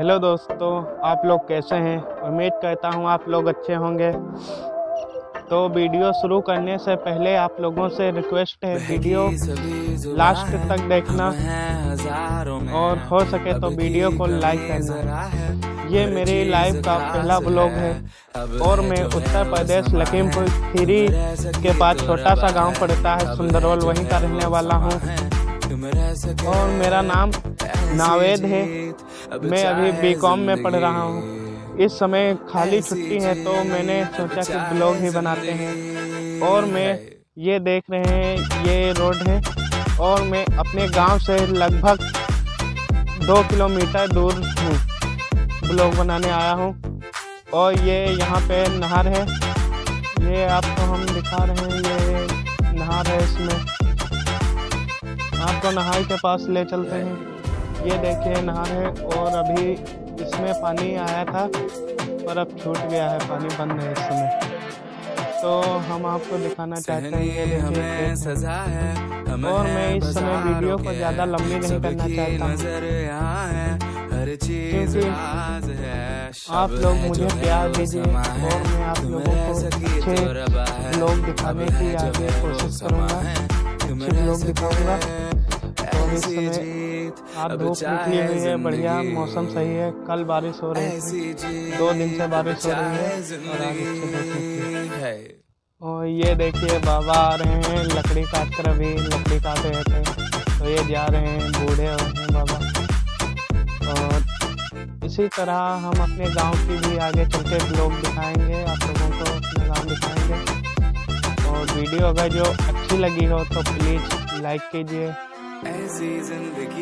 Hello दोस्तों आप लोग कैसे हैं? उम्मीद करता हूँ आप लोग अच्छे होंगे। तो वीडियो शुरू करने से पहले आप लोगों से रिक्वेस्ट है वीडियो लास्ट तक देखना। और हो सके तो वीडियो को लाइक करना। ये मेरी लाइव का पहला ब्लॉग है। और मैं उत्तर प्रदेश लखीमपुर खीरी के पास छोटा सा गाँव पड़ता है सुंदरवल वहीं का रहने वाला हूँ। और मेरा नाम नावेद है। मैं अभी बीकॉम में पढ़ रहा हूँ। इस समय खाली छुट्टी है तो मैंने सोचा कि ब्लॉग ही बनाते हैं। और मैं ये देख रहे हैं, ये रोड है। और मैं अपने गाँव से लगभग दो किलोमीटर दूर हूँ। ब्लॉग बनाने आया हूँ। और ये यहाँ पे नहर है। ये आपको हम दिखा रहे हैं, ये नहर है इसमें। आपको नहाई के पास ले चलते हैं। ये देखिए नहर है और अभी इसमें पानी आया था पर अब छूट गया है पानी बंद है इस समय। तो हम आपको दिखाना चाहते हैं ये देखिए सजा है और मैं इस समय वीडियो को ज़्यादा लंबी नहीं करना चाहता हूँ। क्योंकि आप लोग मुझे प्यार दीजिए और मैं आप लोगों को अच्छे लोग दिखाने की आगे कोशिश करूँगा। लोग दिखाऊँगा और इस समय आज धूप निकली हुई है बढ़िया मौसम सही है कल बारिश हो रही थी। दो दिन से बारिश हो रही है और आज है। और ये देखिए बाबा आ रहे हैं लकड़ी काट कर अभी लकड़ी काट रहे थे तो ये जा रहे हैं बूढ़े हो रहे हैं बाबा। और इसी तरह हम अपने गाँव की भी आगे चल के ब्लॉग दिखाएँगे आप लोगों को अपना गाँव दिखाएँगे। और वीडियो अगर जो अच्छी लगी हो तो प्लीज़ लाइक कीजिए। ऐसी ज़िंदगी